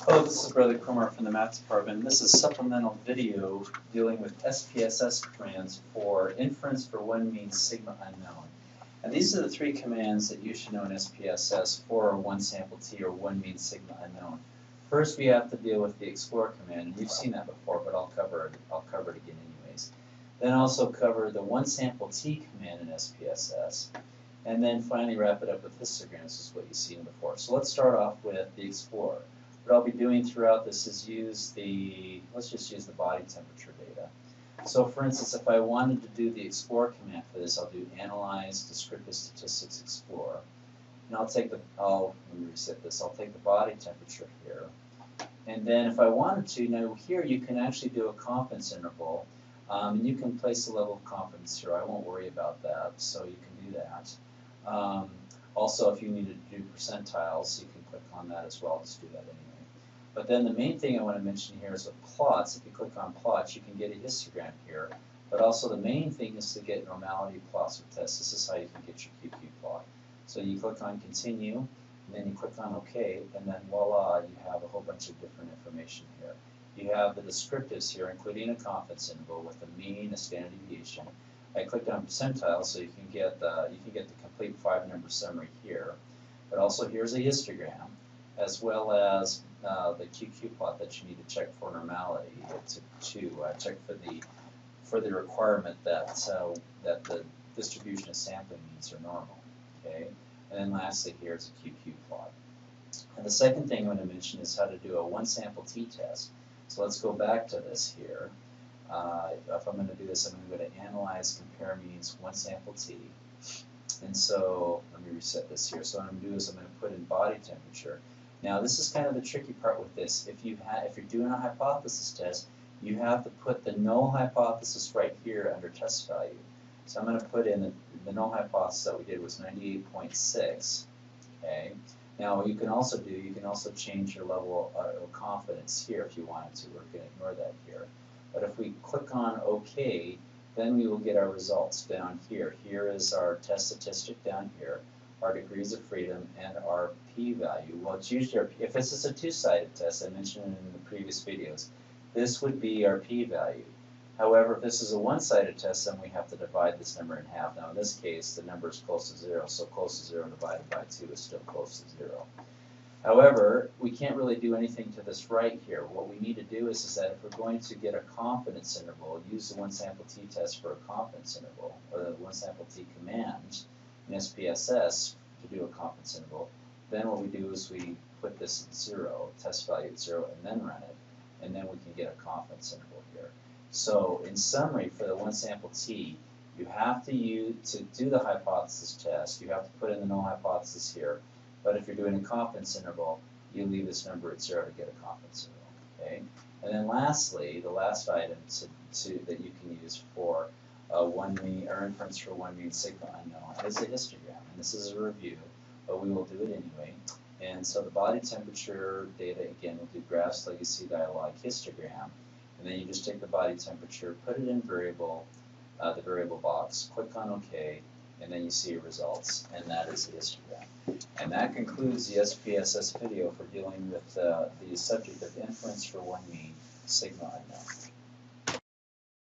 Hello, this is Brother Cromar from the Maths Department. This is supplemental video dealing with SPSS commands for inference for one means sigma unknown. And these are the three commands that you should know in SPSS for one sample t or one means sigma unknown. First, we have to deal with the explore command, and you've seen that before, but I'll cover it. I'll cover it again anyways. Then also cover the one sample t command in SPSS, and then finally wrap it up with histograms, is what you've seen before. So let's start off with the explorer. What I'll be doing throughout this is use the, let's just use the body temperature data. So for instance, if I wanted to do the explore command for this, I'll do analyze descriptive statistics explore. And I'll take the, I'll, let me reset this, I'll take the body temperature here. And then if I wanted to, now here you can actually do a confidence interval. Um, and you can place the level of confidence here. I won't worry about that, so you can do that. Um, also, if you need to do percentiles, you can click on that as well. Just do that anyway. But then the main thing I want to mention here is with plots. If you click on plots, you can get a histogram here. But also the main thing is to get normality plots with tests. This is how you can get your QQ plot. So you click on continue, and then you click on OK, and then voila, you have a whole bunch of different information here. You have the descriptives here, including a confidence interval with a mean, a standard deviation. I clicked on percentile, so you can get the you can get the complete five-number summary here. But also here's a histogram, as well as uh, the QQ plot that you need to check for normality to, to uh, check for the for the requirement that uh, that the distribution of sampling means are normal. Okay, and then lastly here's a QQ plot. And the second thing I'm going to mention is how to do a one sample t-test. So let's go back to this here. Uh, if I'm going to do this, I'm going to go to Analyze, Compare Means, One Sample T. And so, let me reset this here. So what I'm going to do is I'm going to put in body temperature. Now this is kind of the tricky part with this. If you if you're doing a hypothesis test, you have to put the null hypothesis right here under test value. So I'm going to put in the, the null hypothesis that we did was 98.6. Okay. Now what you can also do, you can also change your level of confidence here if you wanted to. We're going to ignore that here. But if we click on OK, then we will get our results down here. Here is our test statistic down here our degrees of freedom, and our p-value. Well, it's usually our, if this is a two-sided test, I mentioned in the previous videos, this would be our p-value. However, if this is a one-sided test, then we have to divide this number in half. Now, in this case, the number is close to zero, so close to zero divided by two is still close to zero. However, we can't really do anything to this right here. What we need to do is, is that if we're going to get a confidence interval, use the one sample t-test for a confidence interval, or the one sample t command, in SPSS to do a confidence interval. Then what we do is we put this at zero, test value at zero, and then run it, and then we can get a confidence interval here. So in summary, for the one sample t, you have to use, to do the hypothesis test, you have to put in the null hypothesis here, but if you're doing a confidence interval, you leave this number at zero to get a confidence interval, okay? And then lastly, the last item to, to, that you can use for uh, one mean, or inference for one mean sigma unknown is a histogram. And this is a review, but we will do it anyway. And so the body temperature data, again, we'll do graphs, legacy, dialog, histogram. And then you just take the body temperature, put it in variable, uh, the variable box, click on OK, and then you see your results. And that is the histogram. And that concludes the SPSS video for dealing with uh, the subject of inference for one mean sigma unknown.